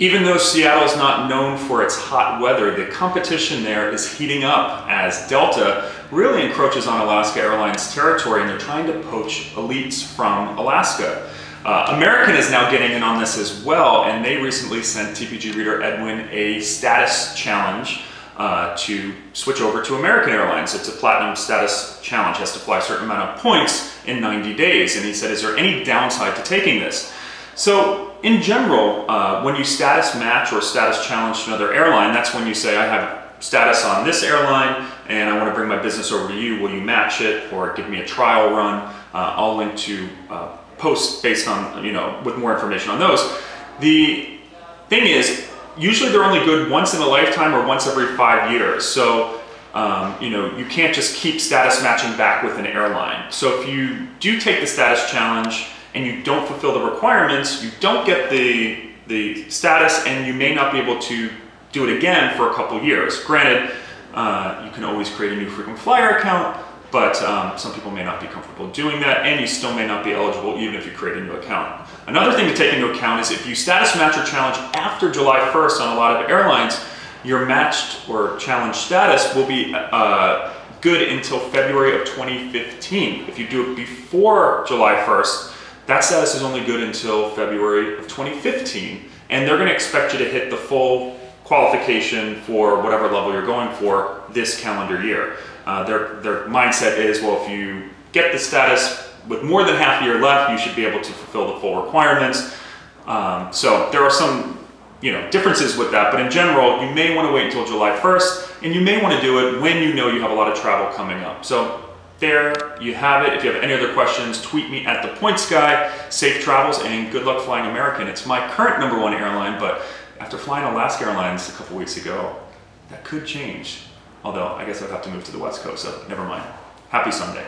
Even though Seattle is not known for its hot weather, the competition there is heating up as Delta really encroaches on Alaska Airlines territory and they're trying to poach elites from Alaska. Uh, American is now getting in on this as well, and they recently sent TPG reader Edwin a status challenge uh, to switch over to American Airlines. It's a platinum status challenge, has to fly a certain amount of points in 90 days. And he said, is there any downside to taking this? So in general, uh, when you status match or status challenge to another airline, that's when you say, I have status on this airline and I want to bring my business over to you. Will you match it or give me a trial run? Uh, I'll link to uh, posts based on, you know, with more information on those. The thing is, usually they're only good once in a lifetime or once every five years. So, um, you know, you can't just keep status matching back with an airline. So if you do take the status challenge and you don't fulfill the requirements, you don't get the, the status and you may not be able to do it again for a couple years. Granted, uh, you can always create a new frequent flyer account, but um, some people may not be comfortable doing that and you still may not be eligible even if you create a new account. Another thing to take into account is if you status match or challenge after July 1st on a lot of airlines, your matched or challenged status will be uh, good until February of 2015. If you do it before July 1st, that status is only good until February of 2015. And they're gonna expect you to hit the full qualification for whatever level you're going for this calendar year. Uh, their, their mindset is, well, if you get the status with more than half a year left, you should be able to fulfill the full requirements. Um, so there are some you know, differences with that, but in general, you may want to wait until July 1st, and you may want to do it when you know you have a lot of travel coming up. So there you have it. If you have any other questions, tweet me at the points guy. Safe travels and good luck flying American. It's my current number one airline, but after flying Alaska Airlines a couple weeks ago, that could change. Although I guess I'd have to move to the West Coast, so never mind. Happy Sunday.